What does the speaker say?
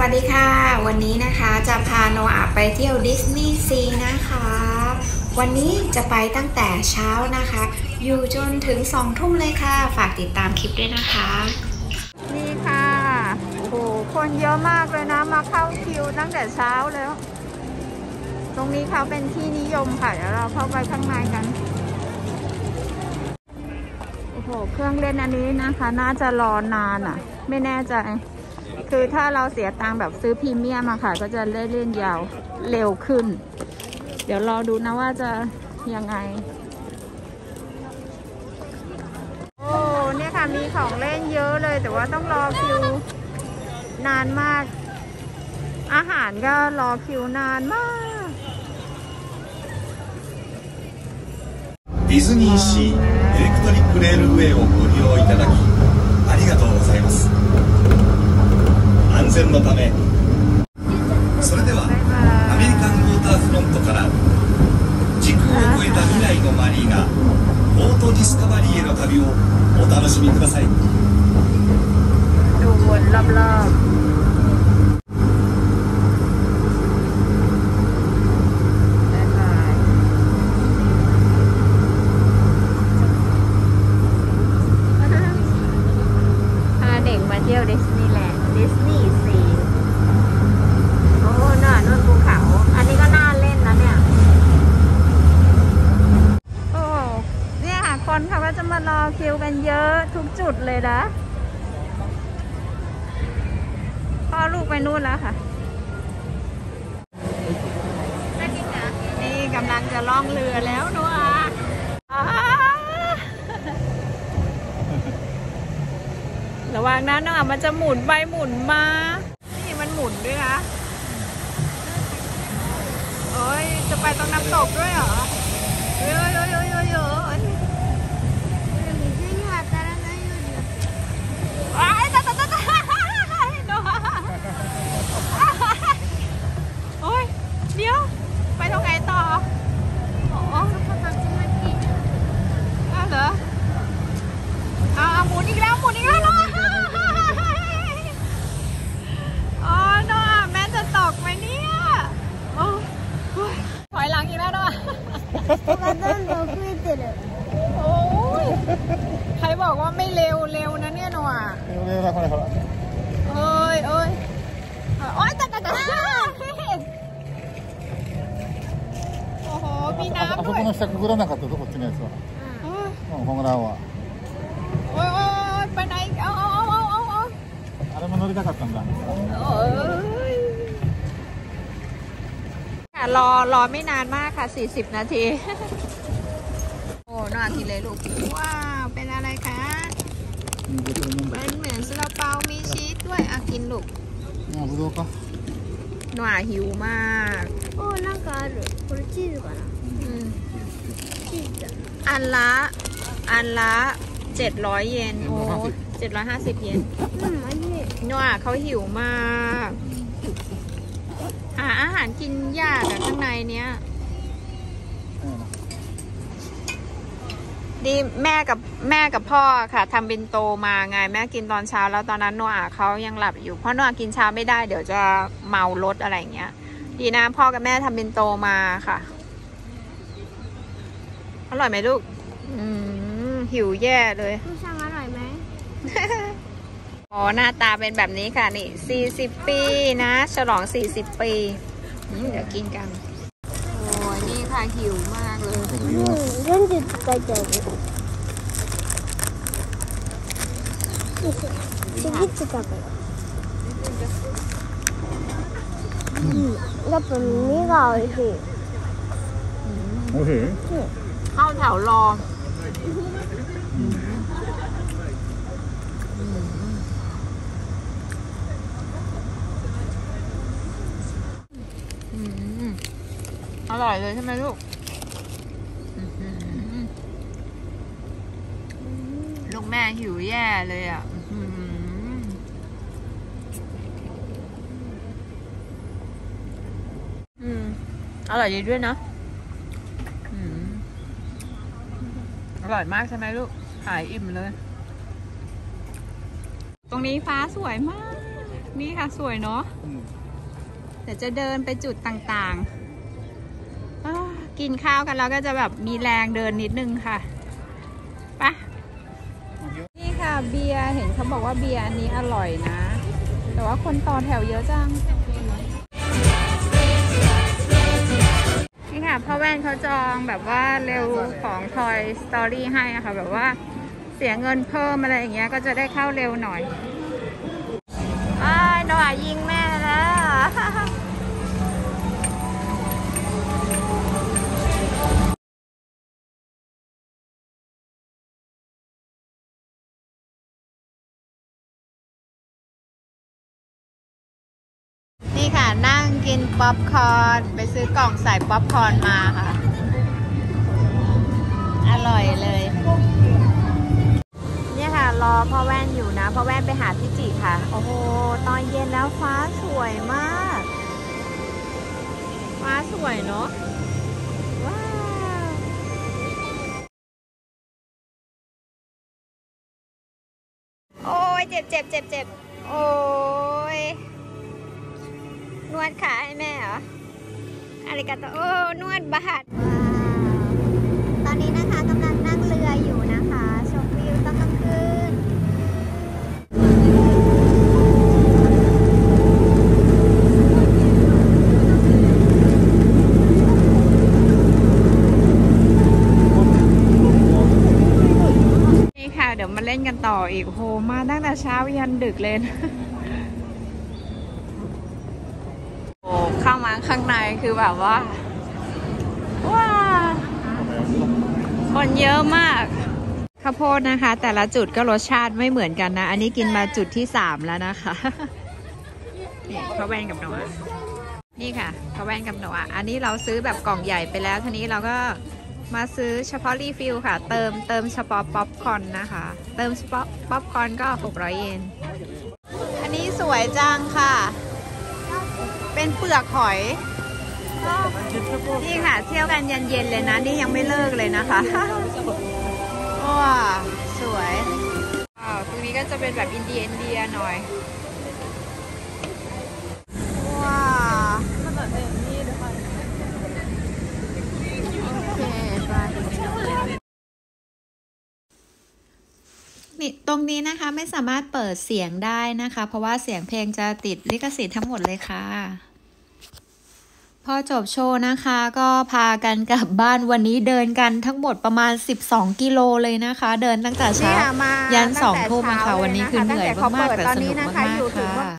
วัสดีค่ะ วันนี้นะคะจะพาโนอาไปเที่ยวดิสนีย์ซีนะคะ วันนี้จะไปตั้งแต่เช้านะคะ อยู่จนถึงสองทุ่มเลยค่ะ ฝากติดตามคลิปด้วยนะคะ นี่ค่ะโอ้โหคนเยอะมากเลยนะ มาเข้าคิวตั้งแต่เช้าแล้ว ตรงนี้เขาเป็นที่นิยมค่ะ เดี๋ยวเราเข้าไปข้างในกันโอ้โหเครื่องเล่นอันนี้นะคะ น่าจะรอนานอะ ไม่แน่ใจ คือถ้าเราเสียตังค์แบบซื้อพรีเมียมอะค่ะ ก็จะเล่นเล่นยาวเร็วขึ้น เดี๋ยวรอดูนะว่าจะยังไง โอ้เนี่ยค่ะมีของเล่นเยอะเลย แต่ว่าต้องรอคิวนานมาก อาหารก็รอคิวนานมาก ディズニーシーエレクトリックレールウェイをご利用いただきありがとうございます安 全のため。それではアメリカンウォーターフロントから時空を超えた未来のマリーがオートディスカバリーへの旅をお楽しみください。 ทุดเลยนะพ่อลูกไปนู่นแล้วค่ะ นี่กำลังจะล่องเรือแล้วนัวอ่าระวังนะน้องมันจะหมุนไปหมุนมา นี่มันหมุนด้วยนะ โอ้ยจะไปตรงน้ำตกด้วยเหรอเยอะเยอะเยอะเยอะเยอะอ้ายตายตายตายตายโน้โอ้ย เดี๋ยว ไปตรงไหนต่ออ๋ออ้าวเหรอเอาเอาหมุนอีกแล้วหมุนอีกแล้วเนาะอ๋อเนาะแม่จะตกไหมเนี่ยโอ้โอ้ยถอยหลังอีกแล้วเนาะโอ้ยใคร บอกว่าไม่เร็วเร็วนะเนี่ยเนาะ เอ้ยเอ้ยโอ้ยตายตายตายโอ้โห มี あそ น้ำ あそ ด้วย この下くぐらなかったぞこっちのやつは、 โอ้ย うん、ホームランは โอ้ยโอ้ยไปไหนเอาเอาเอาเอาเอา あれも乗りたかったんだ โอ้ยค่ะรอรอไม่นานมากค่ะ 40 นาที โอ้น่ากินเลยลูก ว้าว ว うんどっちも飲んだ เป็นเหมือนซาลาเปา มีชีสด้วยอ่ะกินลูก あぶどうか หน่าหิวมาก おなんかあるこれチーズかな อืม チーズだ อันละอันละเจ็ดร้อยเยนโอ้เจ็ดร้อยห้าสิบเยน うんおいしい นัวเขาหิวมากหาอาหารกินยากอะข้างในเนี้ย ดีแม่กับแม่กับพ่อค่ะทำเป็นโตมาไงแม่กินตอนเช้าแล้วตอนนั้นนัวเขายังหลับอยู่เพราะนัวกินเช้าไม่ได้เดี๋ยวจะเมารถอะไรอย่างเงี้ย ดีนะพ่อกับแม่ทำเป็นโตมาค่ะอร่อยไหมลูก อืมหิวแย่เลยผู้ช่างอร่อยไหมอ๋อหน้าตาเป็นแบบนี้ค่ะนี่40ปีนะ ฉลอง40ปีอืมเดี๋ยวกินกันโอ้ยนี่ ค่ะหิวมากเลยอืมนจุดไปเจอชีวิตจะกลับไแล้วผมนี่ก็โอเคโอเคเข้าแถวรอ อร่อยเลยใช่ไหมลูกอื้อหือลูกแม่หิวแย่เลยอะอื้อหืออืมอร่อยดีด้วยเนาะอืมอร่อยมากใช่ไหมลูก หายอิ่มเลย ตรงนี้ฟ้าสวยมาก นี่ค่ะสวยเนาะうん。เดี๋ยวจะเดินไปจุดต่างๆอ้าว กินข้าวกันแล้วก็จะแบบมีแรงเดินนิดนึงค่ะไปะนี่ค่ะเบียร์เห็นเขาบอกว่าเบียร์อันนี้อร่อยนะ แต่ว่าคนต่อแถวเยอะจังนี่ค่ะพ่อแว่นเขาจองแบบว่าเร็วของ Toy Story ให้อะค่ะ แบบว่าเสียเงินเพิ่มอะไรอย่างเงี้ยก็จะได้เข้าเร็วหน่อยอ้ายโนอายิง นั่งกินป๊อปคอร์นไปซื้อกล่องใส่ป๊อปคอร์นมาค่ะ อร่อยเลย เนี่ยค่ะ รอพ่อแว่นอยู่นะ พ่อแว่นไปหาพี่จิค่ะ โอ้โห ตอนเย็นแล้วฟ้าสวยมาก ฟ้าสวยเนาะว้าวโอ้ยเจ็บเจ็บเจ็บเจ็บโอ้ วดขาให้แม่เหรออะไรกันต่อโอ้นวดบาดตอนนี้นะคะกำลังนั่งเรืออยู่นะคะ ชมวิวตอนกลางคืนนี่ค่ะเดี๋ยวมาเล่นกันต่ออีกโหมาตั้งแต่เช้ายันดึกเลยนะ โอ้ เข้ามาข้างในคือแบบว่า ว้า คนเยอะมากข้าวโพดนะคะ แต่ละจุดก็รสชาติไม่เหมือนกันนะ อันนี้กินมาจุดที่สามแล้วนะคะนี่ข้าวแว่นกับหนวนี่ค่ะข้าวแว่นกับหนวอันนี้เราซื้อแบบกล่องใหญ่ไปแล้วทีนี้เราก็มาซื้อเฉพาะ refill ค่ะ เติมเติมเฉพาะป๊อปคอร์นนะคะ เติมเฉพาะป๊อปคอร์นก็ 600 เยน อันนี้สวยจังค่ะ เป็นเปลือกหอยนี่ค่ะเที่ยวกันเย็นๆเลยนะ นี่ยังไม่เลิกเลยนะคะว้าสวยว้าตรงนี้ก็จะเป็นแบบอินเดียอินเดียหน่อย ว้าวโอเคไปนี่ ตรงนี้นะคะไม่สามารถเปิดเสียงได้นะคะ เพราะว่าเสียงเพลงจะติดลิขสิทธิ์ทั้งหมดเลยค่ะ พอจบโชว์นะคะ ก็พากันกลับบ้านวันนี้เดินกันทั้งหมดประมาณ 12 กิโลเลยนะคะ เดินตั้งแต่เช้ายันสองทุ่มอะค่ะวันนี้คือเหนื่อยมากๆแต่สนุกมากๆค่ะ